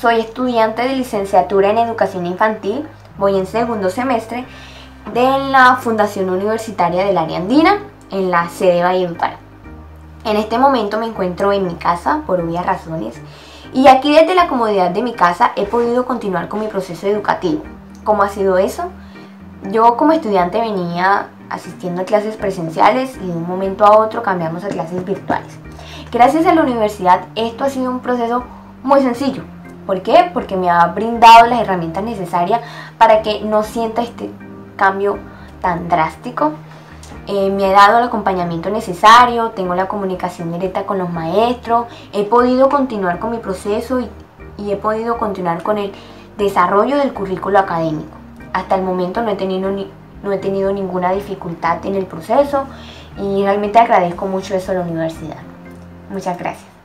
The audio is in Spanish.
Soy estudiante de licenciatura en educación infantil, voy en segundo semestre de la Fundación Universitaria del Área Andina en la sede Valledupar. En este momento me encuentro en mi casa por obvias razones y aquí desde la comodidad de mi casa he podido continuar con mi proceso educativo. ¿Cómo ha sido eso? Yo como estudiante venía asistiendo a clases presenciales y de un momento a otro cambiamos a clases virtuales. Gracias a la universidad esto ha sido un proceso muy sencillo. ¿Por qué? Porque me ha brindado las herramientas necesarias para que no sienta este cambio tan drástico. Eh, me ha dado el acompañamiento necesario, tengo la comunicación directa con los maestros, he podido continuar con mi proceso y, he podido continuar con el desarrollo del currículo académico. Hasta el momento no he tenido ni, no he tenido ninguna dificultad en el proceso y realmente agradezco mucho eso a la universidad. Muchas gracias.